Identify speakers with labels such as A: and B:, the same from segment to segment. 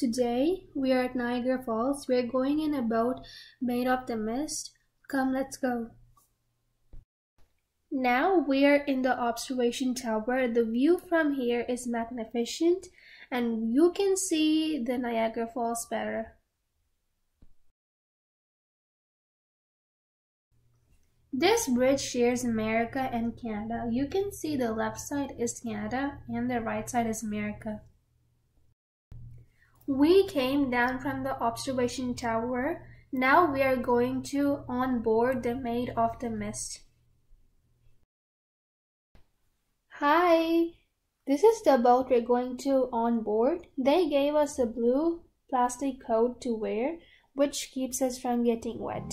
A: Today we are at Niagara Falls. We're going in a boat Maid of the Mist. Come, let's go. Now we are in the observation tower. The view from here is magnificent and you can see the Niagara Falls better. This bridge shares America and Canada. You can see the left side is Canada and the right side is America. We came down from the observation tower. Now we are going to on board the Maid of the Mist. Hi, this is the boat we're going to on board. They gave us a blue plastic coat to wear, which keeps us from getting wet.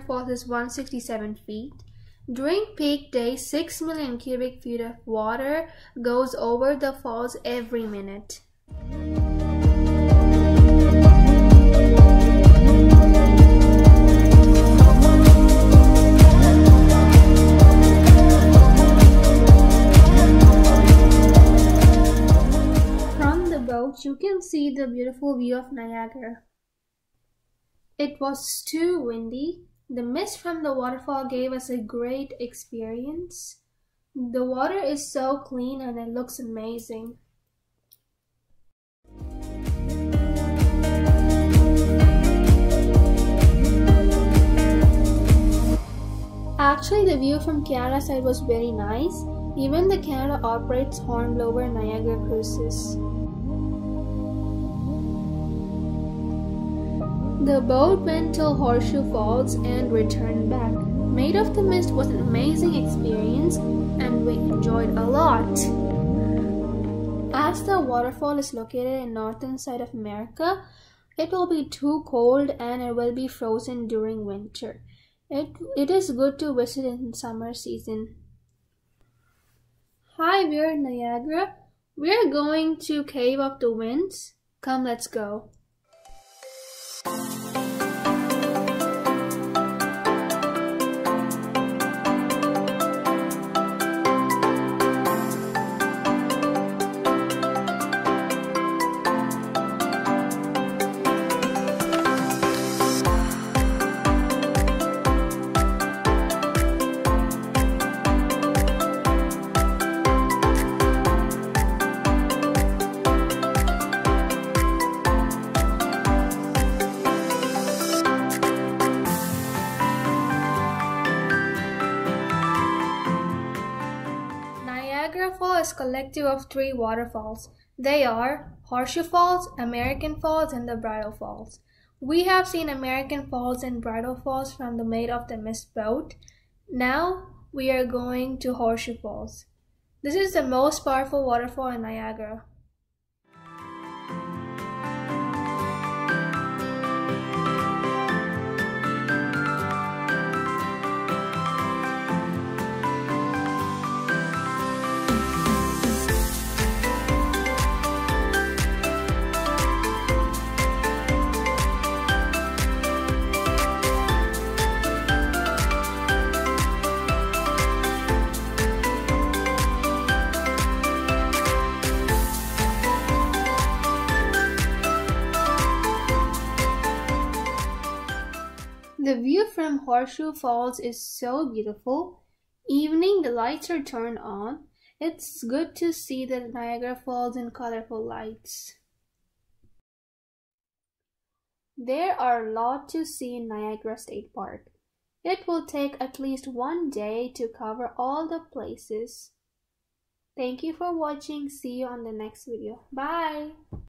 A: Falls is 167 feet. During peak day, 6 million cubic feet of water goes over the falls every minute. From the boat, you can see the beautiful view of Niagara. It was too windy, the mist from the waterfall gave us a great experience. The water is so clean and it looks amazing. Actually, the view from Canada side was very nice. Even the Canada operates Hornblower Niagara Cruises. The boat went till Horseshoe Falls and returned back. Maid of the Mist was an amazing experience and we enjoyed a lot. As the waterfall is located in northern side of America, it will be too cold and it will be frozen during winter. It, it is good to visit in summer season. Hi, we're in Niagara. We're going to Cave of the Winds. Come, let's go. Niagara Falls is collective of three waterfalls. They are Horseshoe Falls, American Falls, and the Bridal Falls. We have seen American Falls and Bridal Falls from the Maid of the Mist boat. Now we are going to Horseshoe Falls. This is the most powerful waterfall in Niagara. The view from Horseshoe Falls is so beautiful. Evening, the lights are turned on. It's good to see the Niagara Falls in colorful lights. There are a lot to see in Niagara State Park. It will take at least one day to cover all the places. Thank you for watching. See you on the next video. Bye!